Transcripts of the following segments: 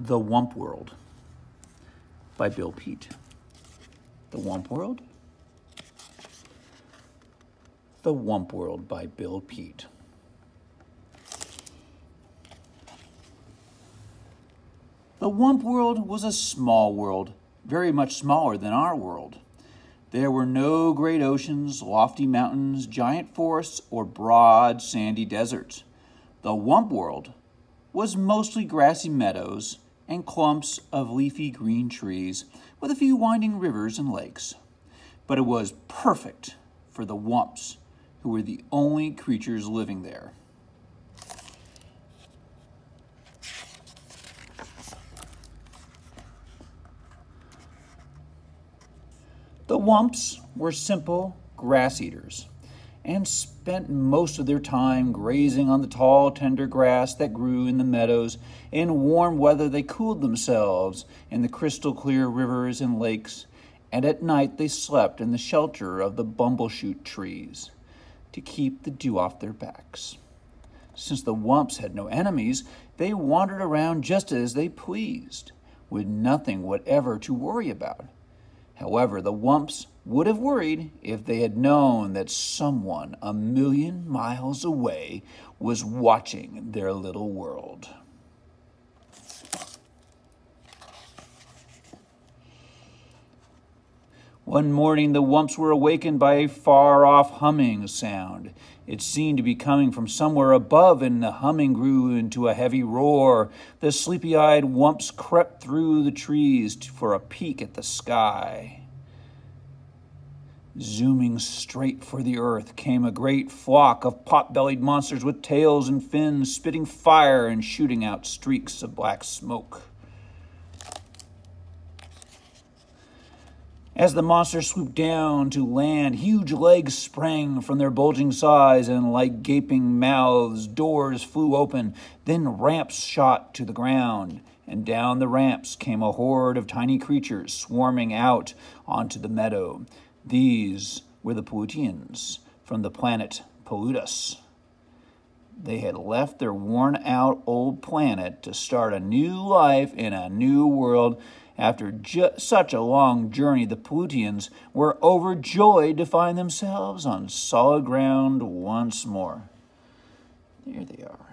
The Wump World by Bill Peet. The Wump World? The Wump World by Bill Peet. The Wump World was a small world, very much smaller than our world. There were no great oceans, lofty mountains, giant forests, or broad sandy deserts. The Wump World was mostly grassy meadows and clumps of leafy green trees with a few winding rivers and lakes. But it was perfect for the Wumps, who were the only creatures living there. The Wumps were simple grass eaters and spent most of their time grazing on the tall, tender grass that grew in the meadows. In warm weather, they cooled themselves in the crystal clear rivers and lakes, and at night they slept in the shelter of the bumbleshoot trees to keep the dew off their backs. Since the Wumps had no enemies, they wandered around just as they pleased, with nothing whatever to worry about. However, the Wumps would have worried if they had known that someone a million miles away was watching their little world. One morning, the Wumps were awakened by a far off humming sound. It seemed to be coming from somewhere above, and the humming grew into a heavy roar. The sleepy eyed Wumps crept through the trees for a peek at the sky. Zooming straight for the earth came a great flock of pot bellied monsters with tails and fins, spitting fire and shooting out streaks of black smoke. As the monsters swooped down to land, huge legs sprang from their bulging sides, and like gaping mouths, doors flew open. Then ramps shot to the ground, and down the ramps came a horde of tiny creatures swarming out onto the meadow. These were the Pollutians from the planet Pollutus. They had left their worn out old planet to start a new life in a new world. After such a long journey, the Pollutians were overjoyed to find themselves on solid ground once more. There they are.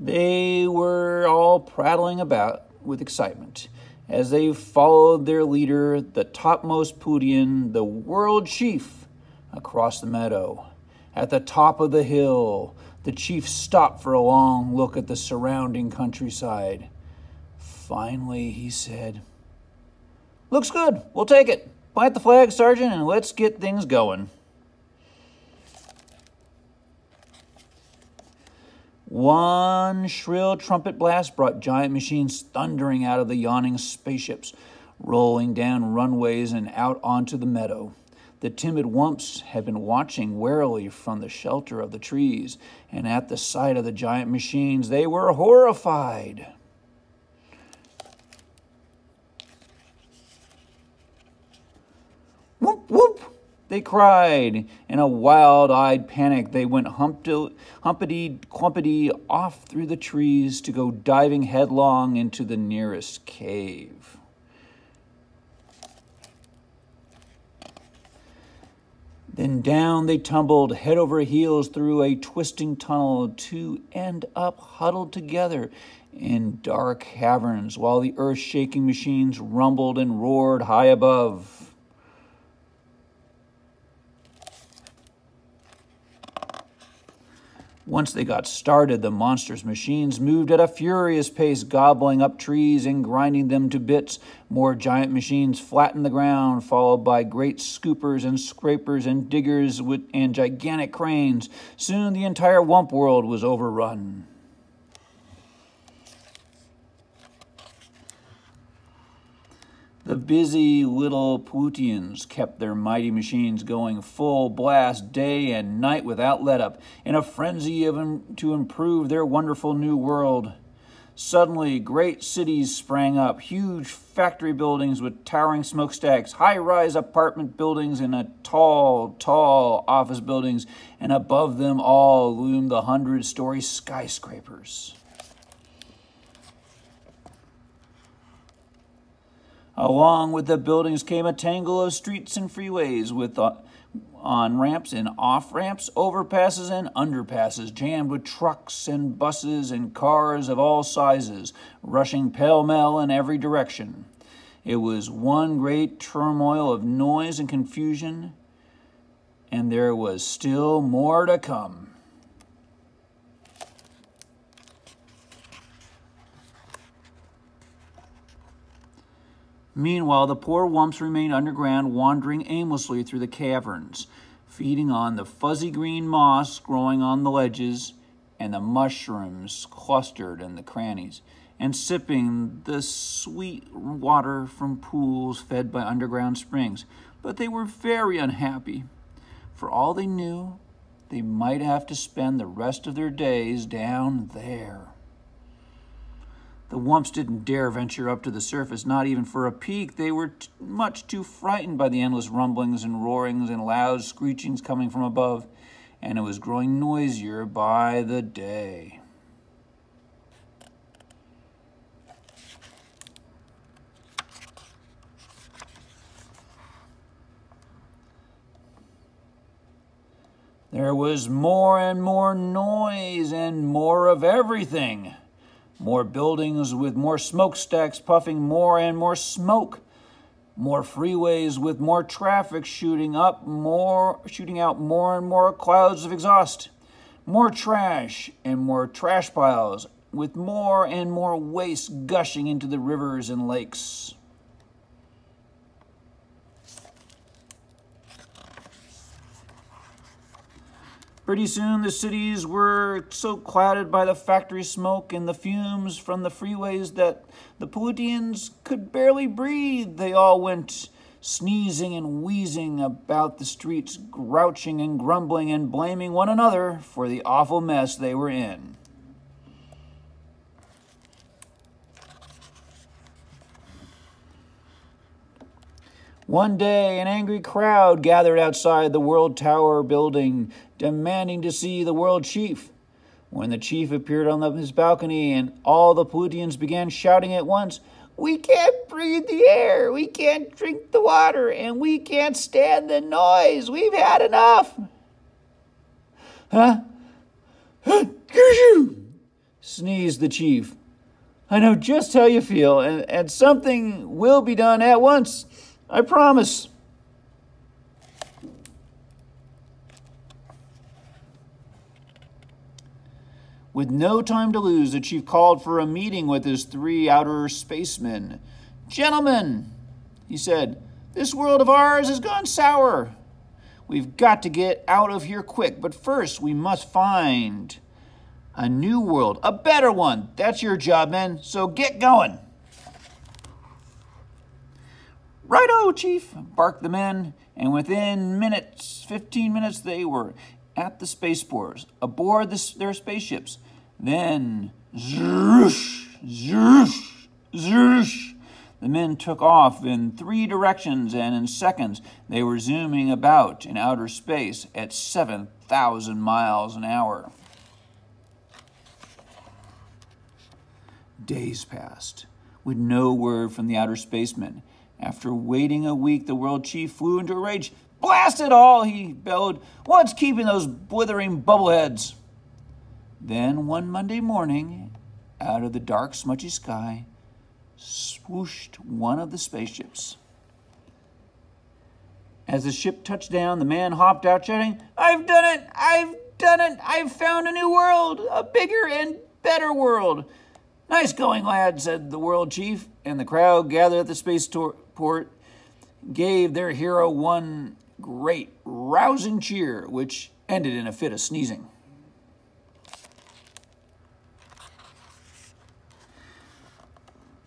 They were all prattling about with excitement as they followed their leader, the topmost Pollutian, the world chief, across the meadow. At the top of the hill, the chief stopped for a long look at the surrounding countryside. Finally, he said, Looks good. We'll take it. Plant the flag, Sergeant, and let's get things going. One shrill trumpet blast brought giant machines thundering out of the yawning spaceships, rolling down runways and out onto the meadow. The timid Wumps had been watching warily from the shelter of the trees, and at the sight of the giant machines, they were horrified. Whoop, whoop! They cried. In a wild eyed panic, they went humpity clumpity off through the trees to go diving headlong into the nearest cave. Then down they tumbled head over heels through a twisting tunnel to end up huddled together in dark caverns while the earth shaking machines rumbled and roared high above. Once they got started, the monstrous machines moved at a furious pace, gobbling up trees and grinding them to bits. More giant machines flattened the ground, followed by great scoopers and scrapers and diggers with, and gigantic cranes. Soon the entire Wump world was overrun. The busy little Pollutians kept their mighty machines going full blast day and night without let up, in a frenzy of to improve their wonderful new world. Suddenly, great cities sprang up, huge factory buildings with towering smokestacks, high rise apartment buildings, and a tall, tall office buildings, and above them all loomed the hundred story skyscrapers. Along with the buildings came a tangle of streets and freeways with uh, on ramps and off ramps, overpasses and underpasses, jammed with trucks and buses and cars of all sizes, rushing pell mell in every direction. It was one great turmoil of noise and confusion, and there was still more to come. Meanwhile, the poor wumps remained underground, wandering aimlessly through the caverns, feeding on the fuzzy green moss growing on the ledges and the mushrooms clustered in the crannies, and sipping the sweet water from pools fed by underground springs. But they were very unhappy. For all they knew, they might have to spend the rest of their days down there. The Wumps didn't dare venture up to the surface, not even for a peek. They were much too frightened by the endless rumblings and roarings and loud screechings coming from above, and it was growing noisier by the day. There was more and more noise and more of everything. More buildings with more smokestacks puffing more and more smoke. More freeways with more traffic shooting up more shooting out more and more clouds of exhaust. More trash and more trash piles with more and more waste gushing into the rivers and lakes. Pretty soon, the cities were so clouded by the factory smoke and the fumes from the freeways that the Pollutians could barely breathe. They all went sneezing and wheezing about the streets, grouching and grumbling and blaming one another for the awful mess they were in. One day, an angry crowd gathered outside the World Tower building, demanding to see the World Chief. When the chief appeared on his balcony and all the Pollutians began shouting at once, We can't breathe the air, we can't drink the water, and we can't stand the noise. We've had enough. Huh? sneezed the chief. I know just how you feel, and, and something will be done at once. I promise. With no time to lose, the chief called for a meeting with his three outer spacemen. Gentlemen, he said, this world of ours has gone sour. We've got to get out of here quick, but first we must find a new world, a better one. That's your job, men, so get going. Righto, Chief, barked the men, and within minutes, 15 minutes, they were at the spaceports, aboard the, their spaceships. Then, zhoosh, zhoosh, zhoosh, the men took off in three directions, and in seconds they were zooming about in outer space at 7,000 miles an hour. Days passed, with no word from the outer spacemen. After waiting a week, the world chief flew into a rage. Blast it all, he bellowed. What's keeping those blithering bubbleheads? Then one Monday morning, out of the dark, smudgy sky, swooshed one of the spaceships. As the ship touched down, the man hopped out shouting, I've done it! I've done it! I've found a new world! A bigger and better world! Nice going, lad, said the world chief, and the crowd gathered at the spaceport gave their hero one great, rousing cheer, which ended in a fit of sneezing.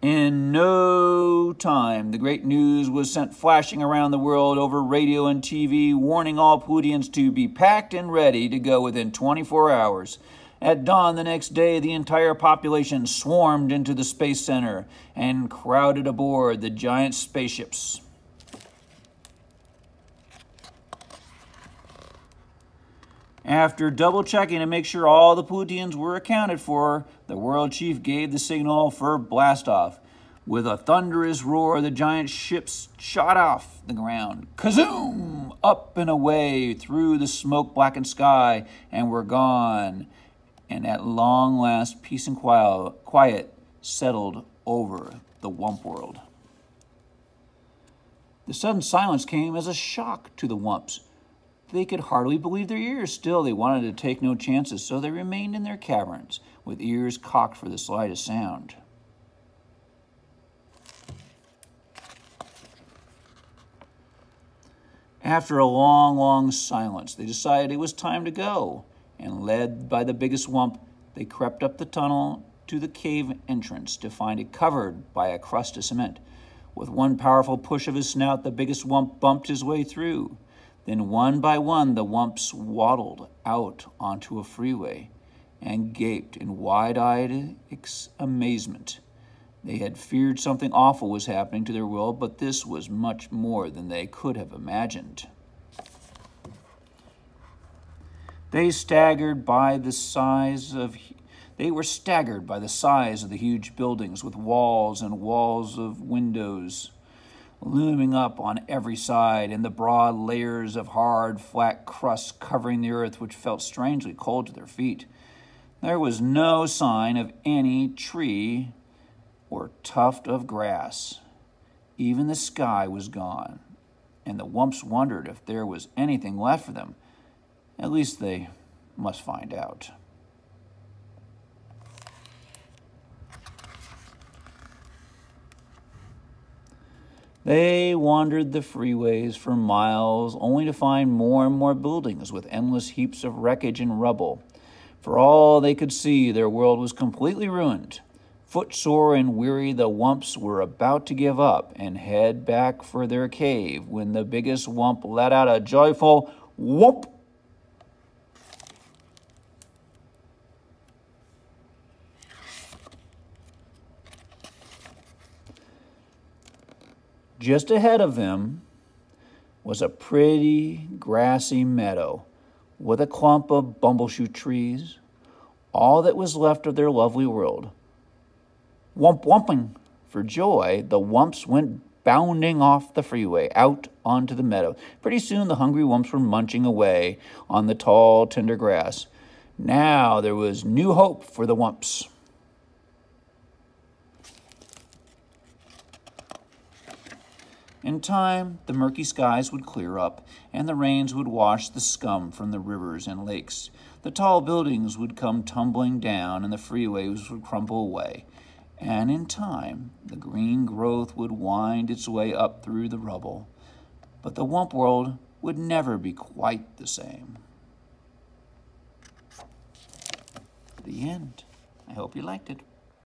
In no time, the great news was sent flashing around the world over radio and TV, warning all Pollutians to be packed and ready to go within 24 hours. At dawn the next day, the entire population swarmed into the Space Center and crowded aboard the giant spaceships. After double checking to make sure all the Pollutians were accounted for, the World Chief gave the signal for blastoff. With a thunderous roar, the giant ships shot off the ground. Kazoom! Up and away through the smoke blackened sky, and were gone. And at long last, peace and quiet settled over the Wump world. The sudden silence came as a shock to the Wumps. They could hardly believe their ears. Still, they wanted to take no chances, so they remained in their caverns, with ears cocked for the slightest sound. After a long, long silence, they decided it was time to go, and led by the biggest wump, they crept up the tunnel to the cave entrance to find it covered by a crust of cement. With one powerful push of his snout, the biggest wump bumped his way through. Then one by one, the wumps waddled out onto a freeway and gaped in wide-eyed amazement. They had feared something awful was happening to their world, but this was much more than they could have imagined. They staggered by the size of they were staggered by the size of the huge buildings with walls and walls of windows looming up on every side, and the broad layers of hard, flat crust covering the earth, which felt strangely cold to their feet. There was no sign of any tree or tuft of grass. Even the sky was gone, and the Wumps wondered if there was anything left for them. At least they must find out. They wandered the freeways for miles, only to find more and more buildings with endless heaps of wreckage and rubble. For all they could see, their world was completely ruined. Footsore and weary, the Wumps were about to give up and head back for their cave when the biggest Wump let out a joyful whoop Just ahead of them was a pretty grassy meadow with a clump of bumbleshoot trees, all that was left of their lovely world. Wump wumping for joy, the wumps went bounding off the freeway out onto the meadow. Pretty soon the hungry wumps were munching away on the tall, tender grass. Now there was new hope for the wumps. In time, the murky skies would clear up, and the rains would wash the scum from the rivers and lakes. The tall buildings would come tumbling down, and the freeways would crumble away. And in time, the green growth would wind its way up through the rubble. But the Wump world would never be quite the same. The end. I hope you liked it.